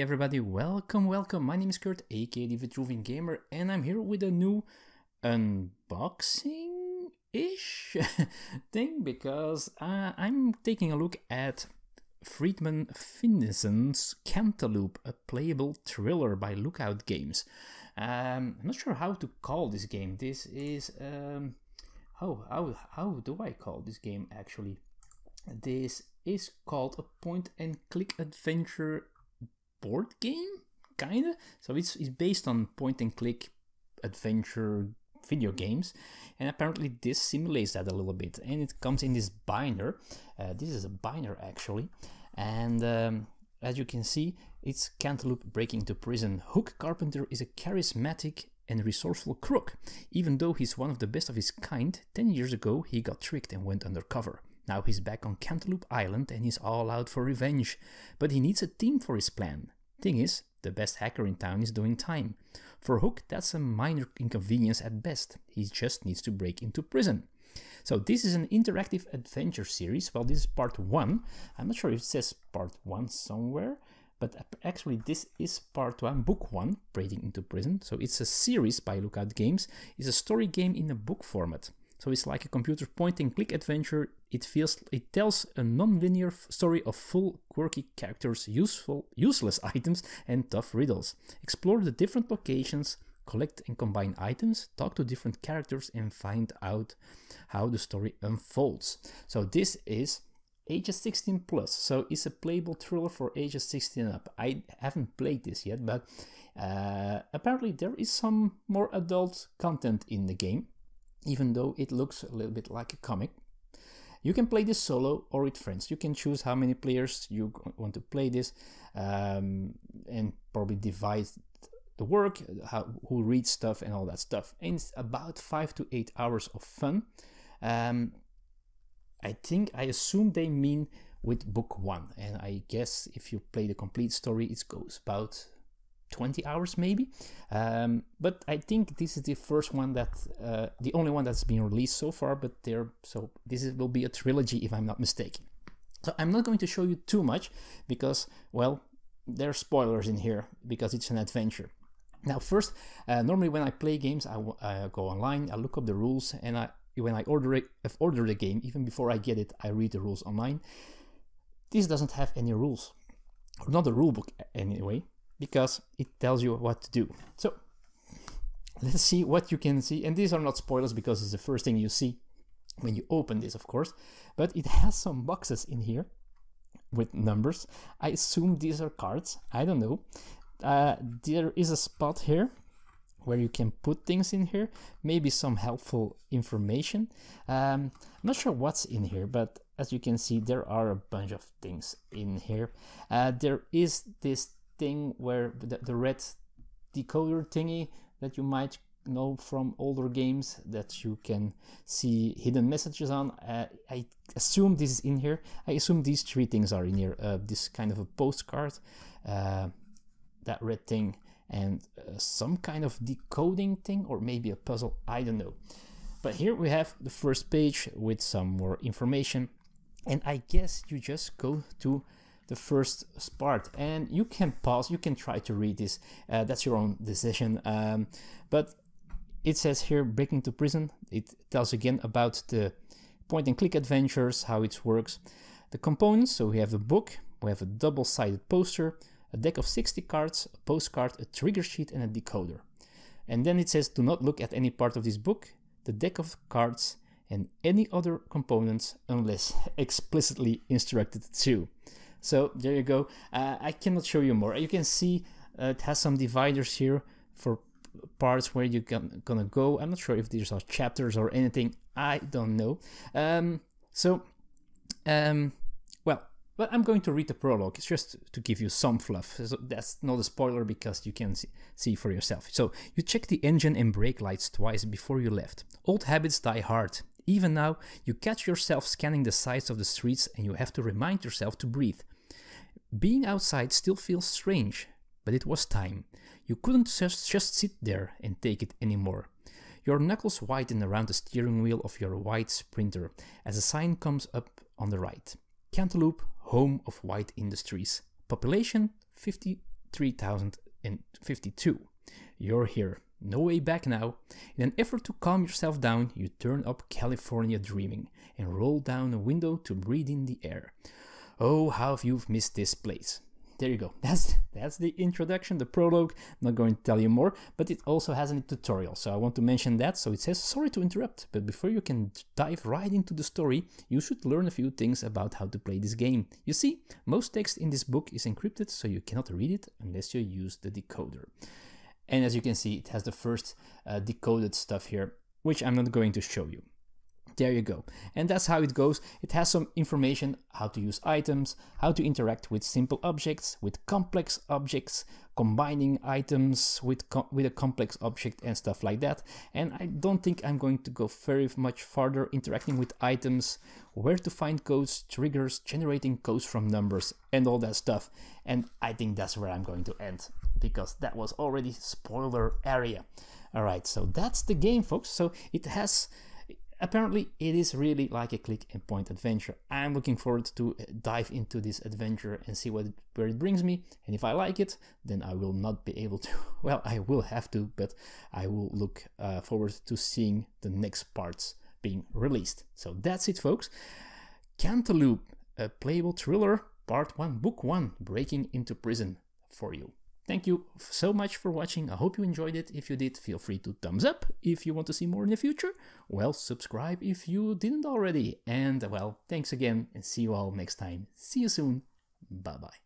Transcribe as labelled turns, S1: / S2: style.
S1: Everybody, welcome, welcome. My name is Kurt, aka the Vitruvian Gamer, and I'm here with a new unboxing ish thing because uh, I'm taking a look at Friedemann Findeisen's Cantaloop, a playable thriller by Lookout Games. Um, I'm not sure how to call this game. This is um, how how do I call this game actually? This is called a point and click adventure board game, kinda. So it's, it's based on point and click adventure video games, and apparently this simulates that a little bit. And it comes in this binder. Uh, this is a binder actually, and um, as you can see, it's Cantaloop breaking to prison. Hook Carpenter is a charismatic and resourceful crook. Even though he's one of the best of his kind, 10 years ago he got tricked and went undercover. Now he's back on Cantaloop Island and he's all out for revenge. But he needs a team for his plan. Thing is, the best hacker in town is doing time. For Hook, that's a minor inconvenience at best. He just needs to break into prison. So this is an interactive adventure series. Well, this is part one. I'm not sure if it says part one somewhere, but actually this is part one, book one, Breaking into Prison. So it's a series by Lookout Games. It's a story game in a book format. So it's like a computer point and click adventure. It feels it tells a non-linear story of full quirky characters, useful useless items and tough riddles. Explore the different locations, collect and combine items, talk to different characters and find out how the story unfolds. So this is ages 16 plus so it's a playable thriller for ages 16 up i haven't played this yet but uh, apparently there is some more adult content in the game even though it looks a little bit like a comic. You can play this solo or with friends. You can choose how many players you want to play this um, and probably divide the work, how, who reads stuff and all that stuff. And it's about five to eight hours of fun. Um, I think, I assume they mean with book one. And I guess if you play the complete story, it goes about 20 hours maybe. Um, but i think this is the first one that uh, the only one that's been released so far but there so this is, will be a trilogy if i'm not mistaken. So i'm not going to show you too much because well there are spoilers in here because it's an adventure. Now first uh, normally when i play games I, go online i look up the rules and i when i order it I've ordered a game even before i get it i read the rules online. This doesn't have any rules. Not a rule book anyway because it tells you what to do. So let's see what you can see. And these are not spoilers because it's the first thing you see when you open this, of course. But it has some boxes in here with numbers. I assume these are cards. I don't know. Uh, there is a spot here where you can put things in here, maybe some helpful information. Um, I'm not sure what's in here, but as you can see, there are a bunch of things in here. Uh, there is this thing where the, the red decoder thingy that you might know from older games that you can see hidden messages on. Uh, I assume this is in here. I assume these three things are in here. Uh, this kind of a postcard, uh, that red thing, and uh, some kind of decoding thing, or maybe a puzzle. I don't know. But here we have the first page with some more information. And I guess you just go to the first part. And you can pause you can try to read this. Uh, that's your own decision. Um, but it says here breaking to prison. It tells again about the point and click adventures how it works. The components so we have a book we have a double-sided poster a deck of 60 cards a postcard a trigger sheet and a decoder. And then it says do not look at any part of this book the deck of cards and any other components unless explicitly instructed to so there you go. Uh, I cannot show you more. You can see uh, it has some dividers here for parts where you're gonna go. I'm not sure if these are chapters or anything. I don't know. Um, so, um, well, but I'm going to read the prologue. It's just to give you some fluff. So that's not a spoiler because you can see, see for yourself. So you checked the engine and brake lights twice before you left. Old habits die hard. Even now, you catch yourself scanning the sides of the streets and you have to remind yourself to breathe. Being outside still feels strange, but it was time. You couldn't just, just sit there and take it anymore. Your knuckles whiten around the steering wheel of your white sprinter as a sign comes up on the right. Cantaloop, home of white industries. Population 53,052. You're here, no way back now. In an effort to calm yourself down, you turn up California Dreaming and roll down a window to breathe in the air. Oh, how have you've missed this place there you go. That's that's the introduction, the prologue. I'm not going to tell you more, but it also has a tutorial, so I want to mention that. So it says, sorry to interrupt, but before you can dive right into the story, you should learn a few things about how to play this game. You see, most text in this book is encrypted, so you cannot read it unless you use the decoder. And as you can see, it has the first uh, decoded stuff here, which I'm not going to show you. There you go. And that's how it goes. It has some information how to use items, how to interact with simple objects, with complex objects, combining items with, with a complex object and stuff like that. And I don't think I'm going to go very much farther interacting with items, where to find codes, triggers, generating codes from numbers and all that stuff. And I think that's where I'm going to end because that was already spoiler area. All right, so that's the game, folks. So it has apparently it is really like a click and point adventure. I'm looking forward to dive into this adventure and see what where it brings me. And if I like it, then I will not be able to. Well, I will have to, but I will look uh, forward to seeing the next parts being released. So that's it, folks. Cantaloop, a playable thriller, part one, book one, breaking into prison for you. Thank you so much for watching. I hope you enjoyed it. If you did, feel free to thumbs up if you want to see more in the future. Well, subscribe if you didn't already. And well, thanks again and see you all next time. See you soon. Bye bye.